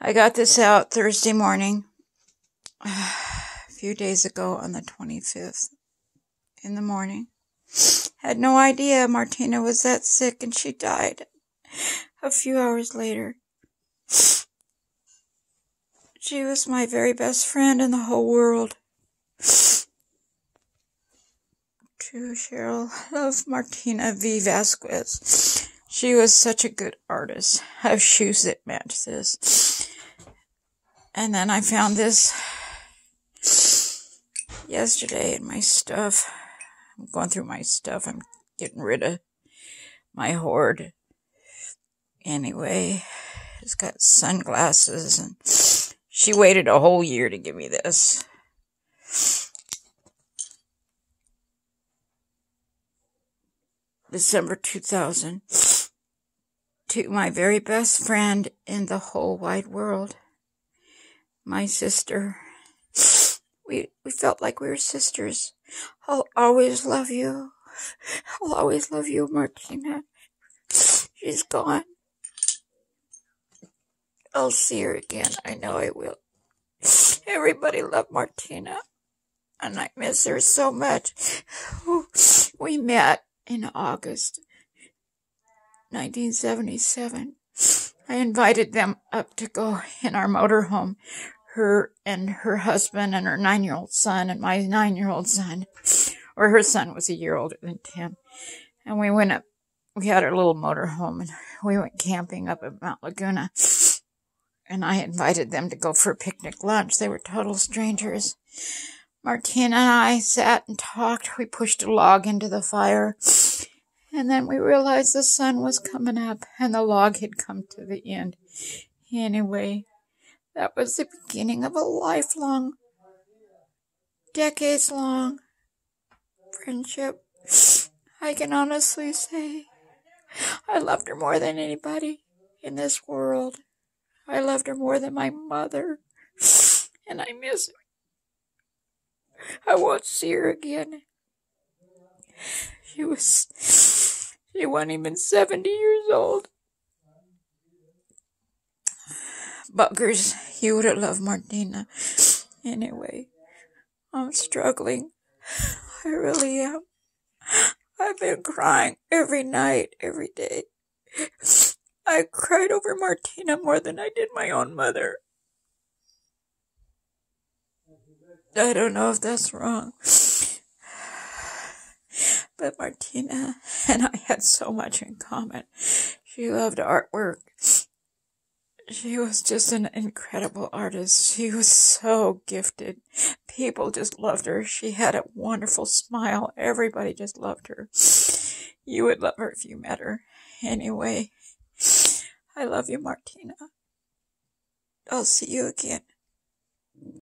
I got this out Thursday morning, a few days ago on the 25th in the morning. Had no idea Martina was that sick and she died a few hours later. She was my very best friend in the whole world. To Cheryl, love Martina V. Vasquez. She was such a good artist. I have shoes that match this. And then I found this yesterday in my stuff. I'm going through my stuff. I'm getting rid of my hoard. Anyway, it's got sunglasses and she waited a whole year to give me this. December 2000 to my very best friend in the whole wide world, my sister. We, we felt like we were sisters. I'll always love you. I'll always love you, Martina. She's gone. I'll see her again. I know I will. Everybody loved Martina. And I miss her so much. We met in August 1977. I invited them up to go in our motorhome. Her and her husband and her nine year old son and my nine year old son, or her son was a year older than Tim. And we went up, we had our little motorhome and we went camping up at Mount Laguna. And I invited them to go for a picnic lunch. They were total strangers. Martina and I sat and talked. We pushed a log into the fire. And then we realized the sun was coming up and the log had come to the end. Anyway, that was the beginning of a lifelong, decades long friendship. I can honestly say I loved her more than anybody in this world. I loved her more than my mother. And I miss her. I won't see her again. She was, she wasn't even 70 years old. Buggers, you would have loved Martina. Anyway, I'm struggling. I really am. I've been crying every night, every day. I cried over Martina more than I did my own mother. I don't know if that's wrong. But Martina and I had so much in common. She loved artwork. She was just an incredible artist. She was so gifted. People just loved her. She had a wonderful smile. Everybody just loved her. You would love her if you met her. Anyway, I love you, Martina. I'll see you again.